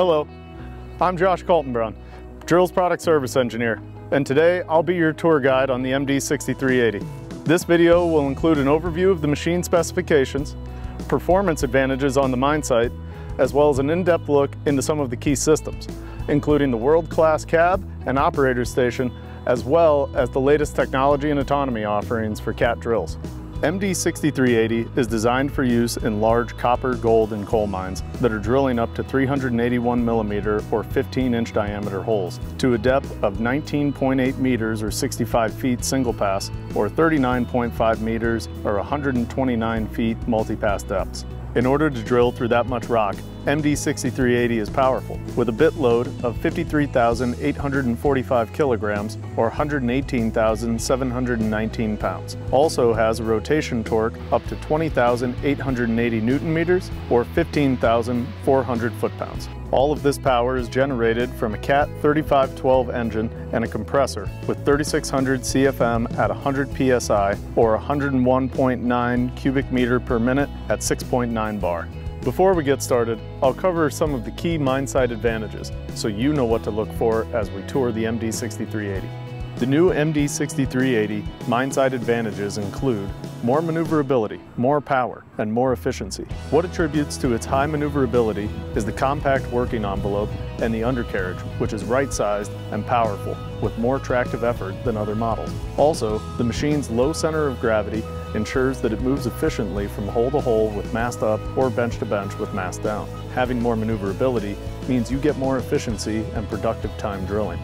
Hello, I'm Josh Kaltenbraun, Drills Product Service Engineer, and today I'll be your tour guide on the MD6380. This video will include an overview of the machine specifications, performance advantages on the mine site, as well as an in-depth look into some of the key systems, including the world-class cab and operator station, as well as the latest technology and autonomy offerings for CAT drills. MD6380 is designed for use in large copper, gold, and coal mines that are drilling up to 381 millimeter or 15 inch diameter holes to a depth of 19.8 meters or 65 feet single pass or 39.5 meters or 129 feet multi-pass depths. In order to drill through that much rock, MD6380 is powerful, with a bit load of 53,845 kilograms or 118,719 pounds. Also has a rotation torque up to 20,880 newton meters or 15,400 foot-pounds. All of this power is generated from a CAT 3512 engine and a compressor with 3600 CFM at 100 PSI or 101.9 cubic meter per minute at 6.9 bar. Before we get started, I'll cover some of the key mine site advantages so you know what to look for as we tour the MD6380. The new MD6380 mine site advantages include more maneuverability, more power, and more efficiency. What attributes to its high maneuverability is the compact working envelope and the undercarriage, which is right-sized and powerful, with more tractive effort than other models. Also, the machine's low center of gravity ensures that it moves efficiently from hole to hole with mast up or bench to bench with mast down. Having more maneuverability means you get more efficiency and productive time drilling.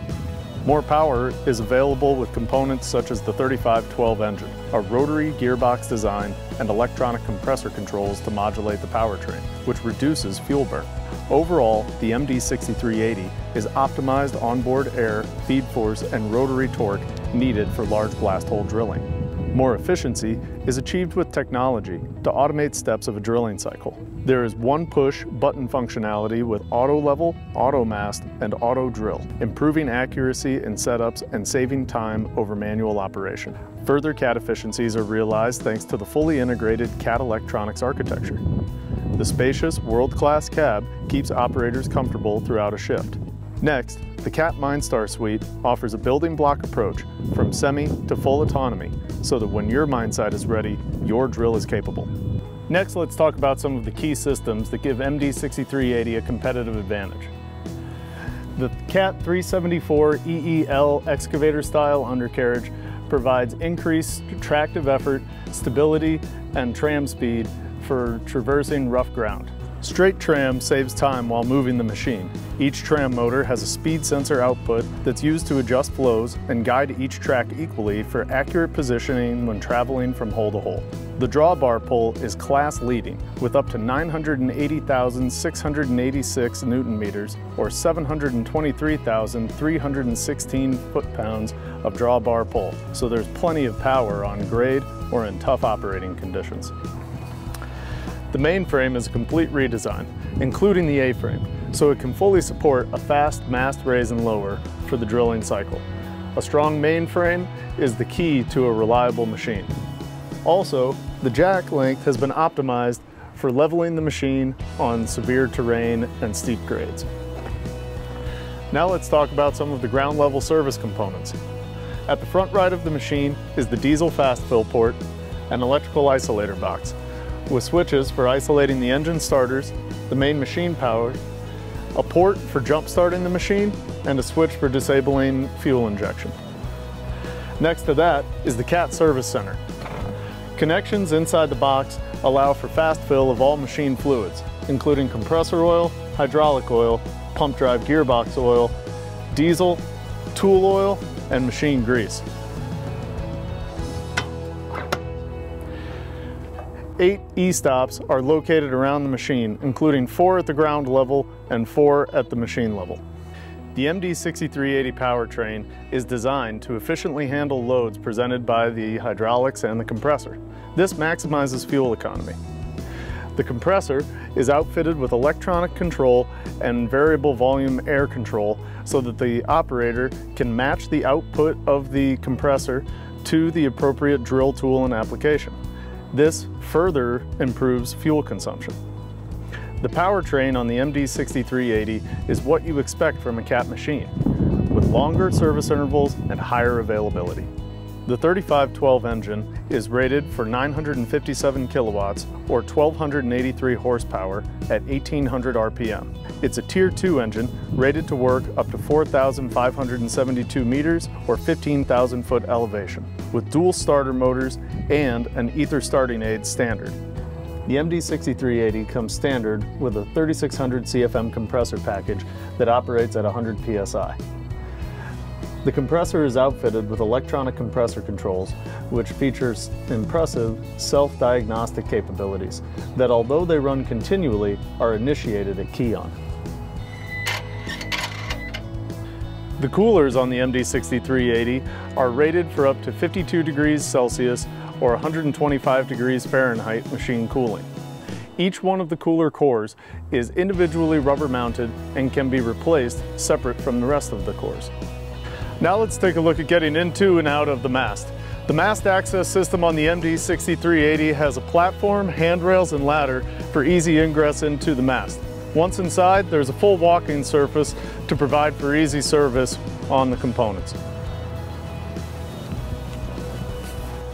More power is available with components such as the 3512 engine, a rotary gearbox design, and electronic compressor controls to modulate the powertrain, which reduces fuel burn. Overall, the MD6380 is optimized onboard air, feed force, and rotary torque needed for large blast hole drilling. More efficiency is achieved with technology to automate steps of a drilling cycle. There is one push button functionality with auto level, auto mast, and auto drill, improving accuracy in setups and saving time over manual operation. Further CAT efficiencies are realized thanks to the fully integrated CAT electronics architecture. The spacious, world-class cab keeps operators comfortable throughout a shift. Next, the CAT MineStar Suite offers a building block approach from semi to full autonomy so that when your mine site is ready, your drill is capable. Next, let's talk about some of the key systems that give MD6380 a competitive advantage. The CAT 374 EEL excavator style undercarriage provides increased tractive effort, stability, and tram speed for traversing rough ground. Straight tram saves time while moving the machine. Each tram motor has a speed sensor output that's used to adjust flows and guide each track equally for accurate positioning when traveling from hole to hole. The drawbar pull is class leading with up to 980,686 newton meters or 723,316 foot-pounds of drawbar pull, so there's plenty of power on grade or in tough operating conditions. The mainframe is a complete redesign, including the A-frame, so it can fully support a fast mast raise and lower for the drilling cycle. A strong mainframe is the key to a reliable machine. Also, the jack length has been optimized for leveling the machine on severe terrain and steep grades. Now let's talk about some of the ground level service components. At the front right of the machine is the diesel fast fill port and electrical isolator box with switches for isolating the engine starters, the main machine power, a port for jump starting the machine, and a switch for disabling fuel injection. Next to that is the CAT Service Center. Connections inside the box allow for fast fill of all machine fluids, including compressor oil, hydraulic oil, pump drive gearbox oil, diesel, tool oil, and machine grease. Eight E-stops are located around the machine, including four at the ground level and four at the machine level. The MD6380 powertrain is designed to efficiently handle loads presented by the hydraulics and the compressor. This maximizes fuel economy. The compressor is outfitted with electronic control and variable volume air control so that the operator can match the output of the compressor to the appropriate drill tool and application. This further improves fuel consumption. The powertrain on the MD6380 is what you expect from a CAT machine, with longer service intervals and higher availability. The 3512 engine is rated for 957 kilowatts or 1283 horsepower at 1800 RPM. It's a Tier 2 engine rated to work up to 4,572 meters or 15,000 foot elevation with dual starter motors and an ether starting aid standard. The MD6380 comes standard with a 3600 CFM compressor package that operates at 100 psi. The compressor is outfitted with electronic compressor controls, which features impressive self-diagnostic capabilities that although they run continually, are initiated at key on. The coolers on the MD6380 are rated for up to 52 degrees Celsius or 125 degrees Fahrenheit machine cooling. Each one of the cooler cores is individually rubber mounted and can be replaced separate from the rest of the cores. Now let's take a look at getting into and out of the mast. The mast access system on the MD6380 has a platform, handrails, and ladder for easy ingress into the mast. Once inside, there's a full walking surface to provide for easy service on the components.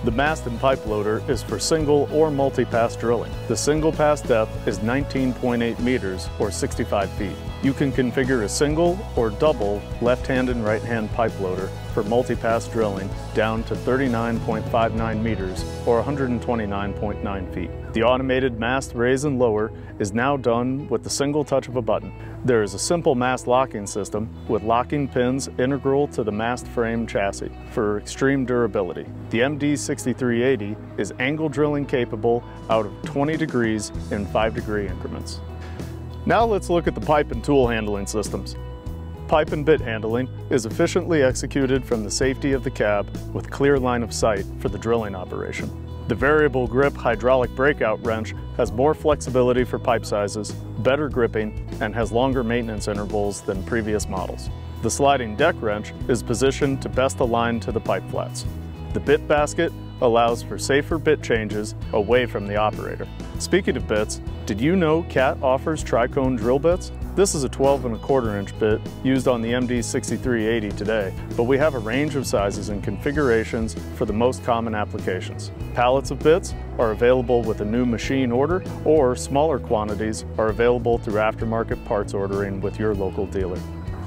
The mast and pipe loader is for single or multi-pass drilling. The single pass depth is 19.8 meters or 65 feet. You can configure a single or double left-hand and right-hand pipe loader for multi-pass drilling down to 39.59 meters or 129.9 feet. The automated mast raise and lower is now done with the single touch of a button. There is a simple mast locking system with locking pins integral to the mast frame chassis for extreme durability. The MD6380 is angle drilling capable out of 20 degrees in 5 degree increments. Now let's look at the pipe and tool handling systems. Pipe and bit handling is efficiently executed from the safety of the cab with clear line of sight for the drilling operation. The variable grip hydraulic breakout wrench has more flexibility for pipe sizes, better gripping, and has longer maintenance intervals than previous models. The sliding deck wrench is positioned to best align to the pipe flats. The bit basket allows for safer bit changes away from the operator. Speaking of bits, did you know CAT offers tricone drill bits? This is a 12 and a quarter inch bit used on the MD6380 today, but we have a range of sizes and configurations for the most common applications. Pallets of bits are available with a new machine order, or smaller quantities are available through aftermarket parts ordering with your local dealer.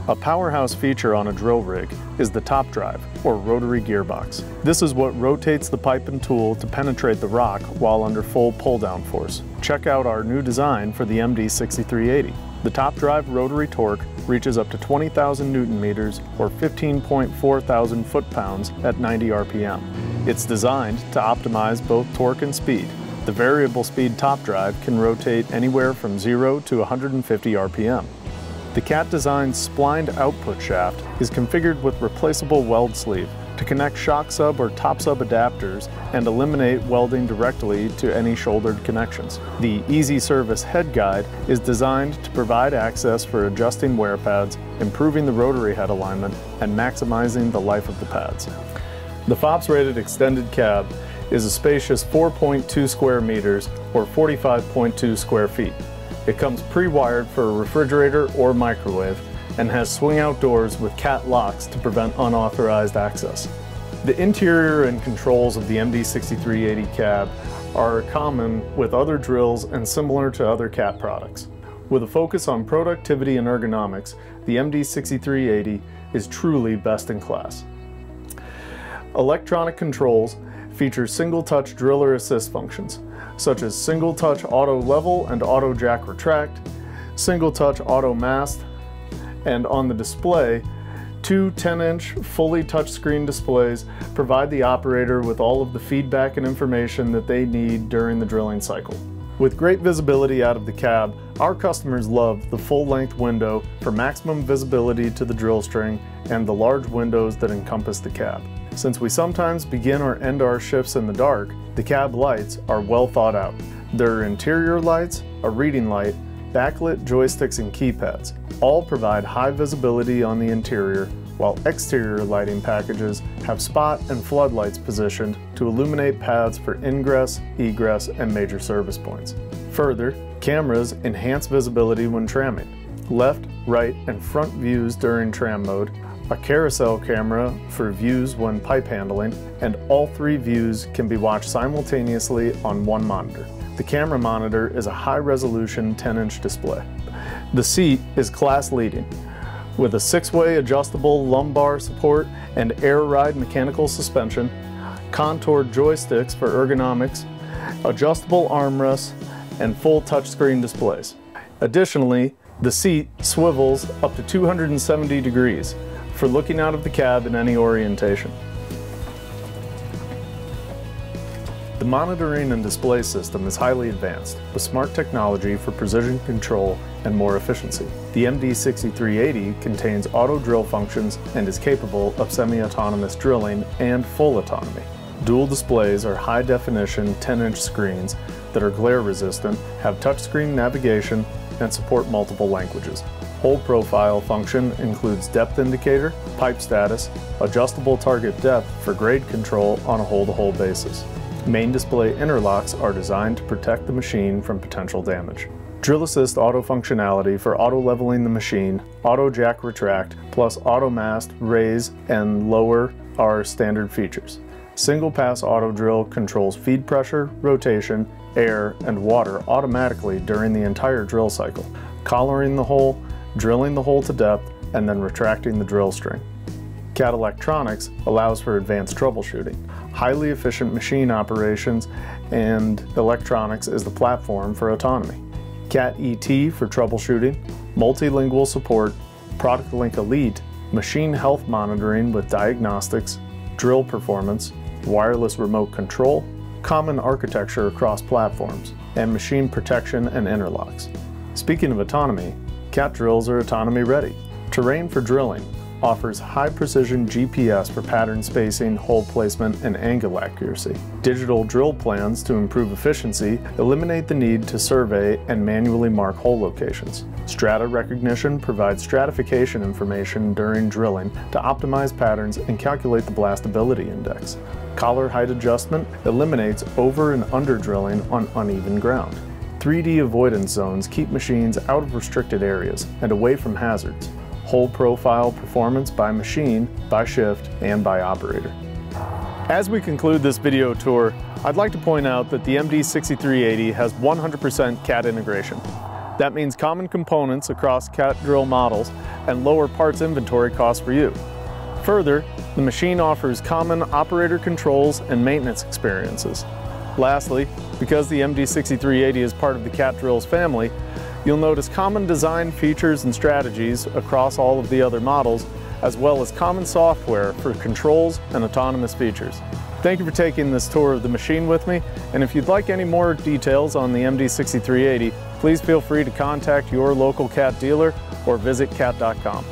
A powerhouse feature on a drill rig is the top drive, or rotary gearbox. This is what rotates the pipe and tool to penetrate the rock while under full pull-down force. Check out our new design for the MD6380. The top drive rotary torque reaches up to 20,000 newton meters or 15.4 thousand foot-pounds at 90 RPM. It's designed to optimize both torque and speed. The variable speed top drive can rotate anywhere from 0 to 150 RPM. The CAT designed splined output shaft is configured with replaceable weld sleeve to connect shock sub or top sub adapters and eliminate welding directly to any shouldered connections. The Easy Service head guide is designed to provide access for adjusting wear pads, improving the rotary head alignment, and maximizing the life of the pads. The FOPS rated extended cab is a spacious 4.2 square meters or 45.2 square feet. It comes pre-wired for a refrigerator or microwave and has swing out doors with cat locks to prevent unauthorized access. The interior and controls of the MD6380 cab are common with other drills and similar to other CAT products. With a focus on productivity and ergonomics, the MD6380 is truly best in class. Electronic controls feature single-touch driller assist functions, such as single touch auto level and auto jack retract, single touch auto mast, and on the display, two 10-inch fully touchscreen displays provide the operator with all of the feedback and information that they need during the drilling cycle. With great visibility out of the cab, our customers love the full-length window for maximum visibility to the drill string and the large windows that encompass the cab. Since we sometimes begin or end our shifts in the dark, the cab lights are well thought out. There are interior lights, a reading light, backlit joysticks and keypads. All provide high visibility on the interior, while exterior lighting packages have spot and floodlights positioned to illuminate paths for ingress, egress, and major service points. Further, Cameras enhance visibility when tramming. Left, right, and front views during tram mode, a carousel camera for views when pipe handling, and all three views can be watched simultaneously on one monitor. The camera monitor is a high-resolution 10-inch display. The seat is class-leading, with a six-way adjustable lumbar support and air ride mechanical suspension, contoured joysticks for ergonomics, adjustable armrests, and full touchscreen displays. Additionally, the seat swivels up to 270 degrees for looking out of the cab in any orientation. The monitoring and display system is highly advanced, with smart technology for precision control and more efficiency. The MD6380 contains auto drill functions and is capable of semi-autonomous drilling and full autonomy. Dual displays are high-definition 10-inch screens that are glare resistant, have touchscreen navigation, and support multiple languages. Hole profile function includes depth indicator, pipe status, adjustable target depth for grade control on a hole-to-hole -hole basis. Main display interlocks are designed to protect the machine from potential damage. Drill Assist auto functionality for auto leveling the machine, auto jack retract, plus auto mast, raise, and lower are standard features. Single pass auto drill controls feed pressure, rotation, air, and water automatically during the entire drill cycle, collaring the hole, drilling the hole to depth, and then retracting the drill string. CAT Electronics allows for advanced troubleshooting, highly efficient machine operations, and electronics is the platform for autonomy. CAT ET for troubleshooting, multilingual support, Product Link Elite, machine health monitoring with diagnostics, drill performance, wireless remote control, common architecture across platforms, and machine protection and interlocks. Speaking of autonomy, CAT drills are autonomy ready. Terrain for drilling offers high precision GPS for pattern spacing, hole placement, and angle accuracy. Digital drill plans to improve efficiency eliminate the need to survey and manually mark hole locations. Strata recognition provides stratification information during drilling to optimize patterns and calculate the blastability index. Collar height adjustment eliminates over and under drilling on uneven ground. 3D avoidance zones keep machines out of restricted areas and away from hazards. Hole profile performance by machine, by shift, and by operator. As we conclude this video tour, I'd like to point out that the MD6380 has 100% CAT integration. That means common components across CAT drill models and lower parts inventory costs for you. Further, the machine offers common operator controls and maintenance experiences. Lastly, because the MD6380 is part of the CAT Drills family, you'll notice common design features and strategies across all of the other models, as well as common software for controls and autonomous features. Thank you for taking this tour of the machine with me, and if you'd like any more details on the MD6380, please feel free to contact your local CAT dealer or visit cat.com.